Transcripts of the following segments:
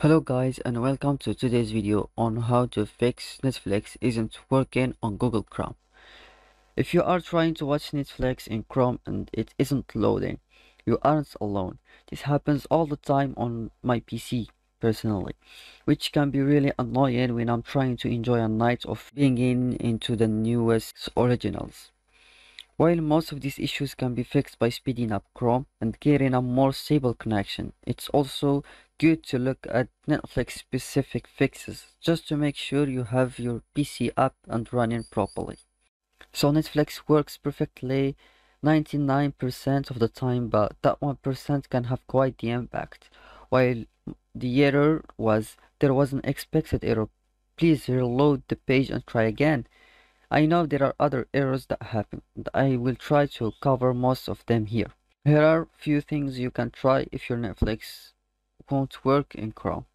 Hello guys and welcome to today's video on how to fix Netflix isn't working on Google Chrome. If you are trying to watch Netflix in Chrome and it isn't loading, you aren't alone. This happens all the time on my PC personally, which can be really annoying when I'm trying to enjoy a night of being in into the newest originals. While most of these issues can be fixed by speeding up Chrome and getting a more stable connection, it's also good to look at Netflix specific fixes just to make sure you have your PC up and running properly. So Netflix works perfectly 99% of the time, but that 1% can have quite the impact. While the error was there was an expected error, please reload the page and try again. I know there are other errors that happen, and I will try to cover most of them here. Here are few things you can try if your Netflix won't work in Chrome.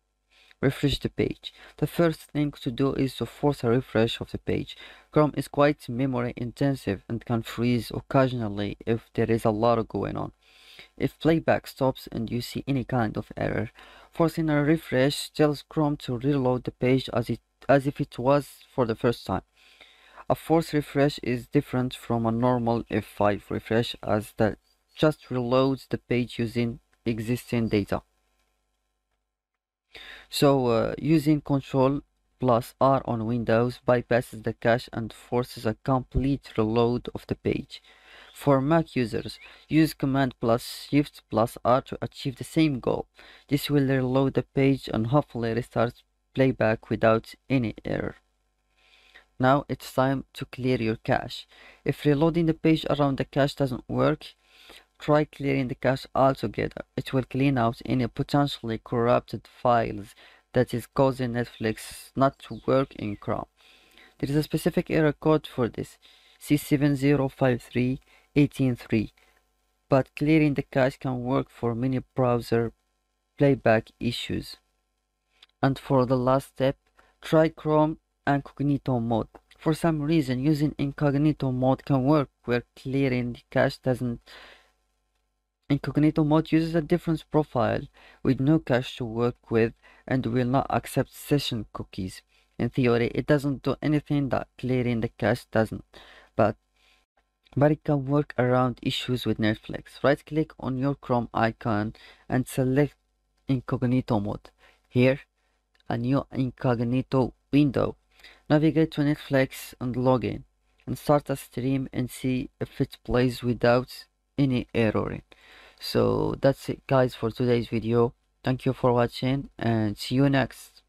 Refresh the page. The first thing to do is to force a refresh of the page. Chrome is quite memory intensive and can freeze occasionally if there is a lot going on. If playback stops and you see any kind of error, forcing a refresh tells Chrome to reload the page as, it, as if it was for the first time. A force refresh is different from a normal F5 refresh as that just reloads the page using existing data. So uh, using Control plus R on Windows bypasses the cache and forces a complete reload of the page. For Mac users, use Command plus Shift plus R to achieve the same goal. This will reload the page and hopefully restart playback without any error. Now it's time to clear your cache. If reloading the page around the cache doesn't work, try clearing the cache altogether. It will clean out any potentially corrupted files that is causing Netflix not to work in Chrome. There is a specific error code for this, C7053.18.3, but clearing the cache can work for many browser playback issues. And for the last step, try Chrome incognito mode. For some reason, using incognito mode can work where clearing the cache doesn't. Incognito mode uses a different profile with no cache to work with and will not accept session cookies. In theory, it doesn't do anything that clearing the cache doesn't, but but it can work around issues with Netflix. Right click on your Chrome icon and select incognito mode. Here, a new incognito window Navigate to Netflix and log in and start a stream and see if it plays without any erroring. So that's it guys for today's video. Thank you for watching and see you next.